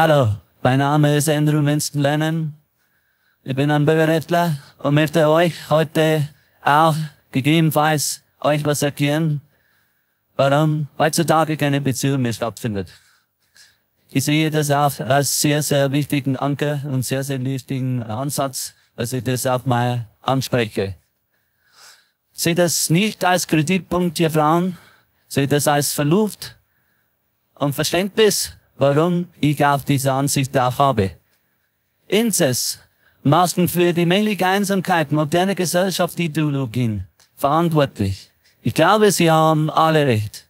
Hallo, mein Name ist Andrew Winston Lennon. Ich bin ein Bürgerrechtler und möchte euch heute auch gegebenenfalls euch was erklären, warum heutzutage keine Beziehung mehr stattfindet. Ich sehe das auch als sehr, sehr wichtigen Anker und sehr, sehr wichtigen Ansatz, dass ich das auch mal anspreche. Sehe das nicht als Kritikpunkt, ihr Frauen, sehe das als Verluft und Verständnis, warum ich auch diese Ansicht auch habe. Inzest maßen für die männliche Einsamkeit moderne Gesellschaftsideologien verantwortlich. Ich glaube, sie haben alle recht.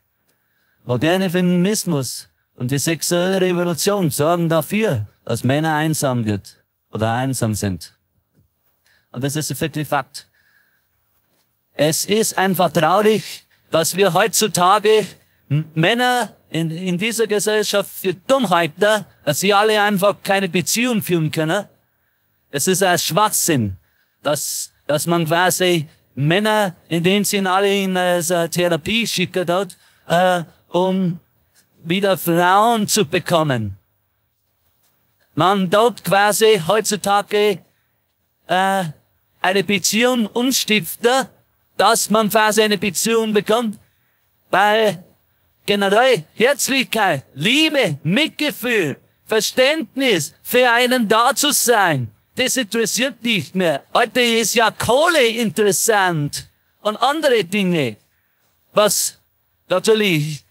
Moderne Feminismus und die sexuelle Revolution sorgen dafür, dass Männer einsam wird oder einsam sind. Und das ist wirklich Fakt. Es ist einfach traurig, dass wir heutzutage Männer in, in dieser Gesellschaft für Dummheiten, dass sie alle einfach keine Beziehung führen können. Es ist ein Schwachsinn, dass, dass man quasi Männer, in denen sie alle in äh, Therapie schicken dort, äh, um wieder Frauen zu bekommen. Man dort quasi heutzutage äh, eine Beziehung unstiftet, dass man quasi eine Beziehung bekommt, weil generell Herzlichkeit, Liebe, Mitgefühl, Verständnis, für einen da zu sein, das interessiert nicht mehr. Heute ist ja Kohle interessant und andere Dinge, was natürlich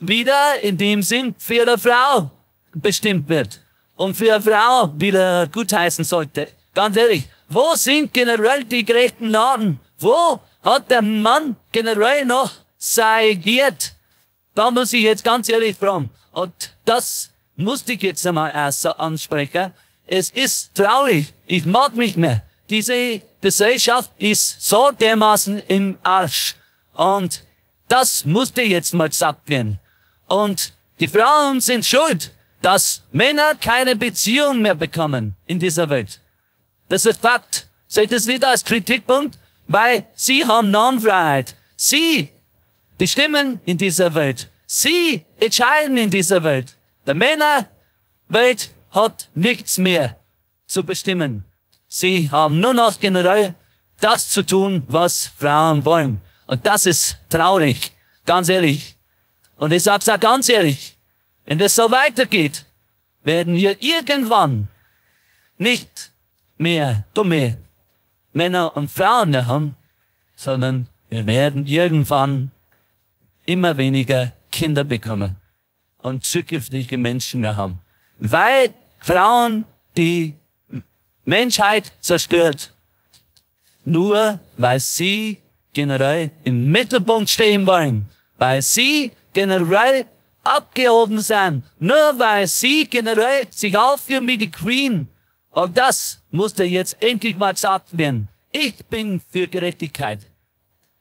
wieder in dem Sinn für eine Frau bestimmt wird und für eine Frau wieder gutheißen sollte. Ganz ehrlich, wo sind generell die gerechten Laden? Wo hat der Mann generell noch sein Geld? Da muss ich jetzt ganz ehrlich fragen. Und das musste ich jetzt einmal erst ansprechen. Es ist traurig. Ich mag mich mehr. Diese Gesellschaft ist so dermaßen im Arsch. Und das musste jetzt mal gesagt werden. Und die Frauen sind schuld, dass Männer keine Beziehung mehr bekommen in dieser Welt. Das ist Fakt. Seht es nicht als Kritikpunkt, weil sie haben Nonfreiheit. Sie bestimmen in dieser Welt. Sie entscheiden in dieser Welt. Der Männerwelt hat nichts mehr zu bestimmen. Sie haben nur noch generell das zu tun, was Frauen wollen. Und das ist traurig. Ganz ehrlich. Und ich sag's auch ganz ehrlich. Wenn das so weitergeht, werden wir irgendwann nicht mehr dumme Männer und Frauen haben, sondern wir werden irgendwann immer weniger Kinder bekommen und zukünftige Menschen haben. Weil Frauen die Menschheit zerstört. Nur weil sie generell im Mittelpunkt stehen wollen. Weil sie generell abgehoben sind. Nur weil sie generell sich aufführen wie die Queen. Und das musste jetzt endlich mal gesagt werden. Ich bin für Gerechtigkeit.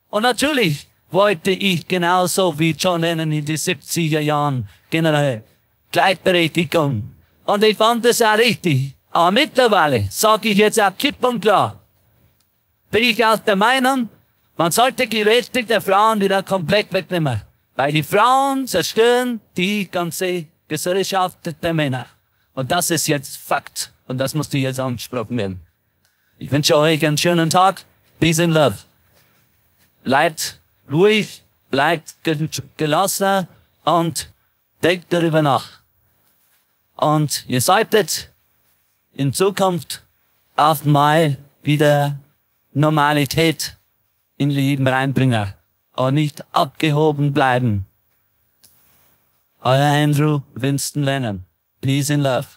Und natürlich wollte ich genauso wie John Lennon in die 70er Jahren generell Gleichberechtigung. Und ich fand das auch richtig. Aber mittlerweile sage ich jetzt auch klipp und klar, bin ich auch der Meinung, man sollte die Rechte der Frauen wieder komplett wegnehmen. Weil die Frauen zerstören die ganze Gesellschaft der Männer. Und das ist jetzt Fakt. Und das musste jetzt angesprochen werden. Ich wünsche euch einen schönen Tag. Peace and love. Bleibt ruhig, bleibt gelassen und denkt darüber nach. Und ihr solltet in Zukunft auf mal wieder Normalität in Leben reinbringen und nicht abgehoben bleiben. Euer Andrew Winston Lennon. Peace and love.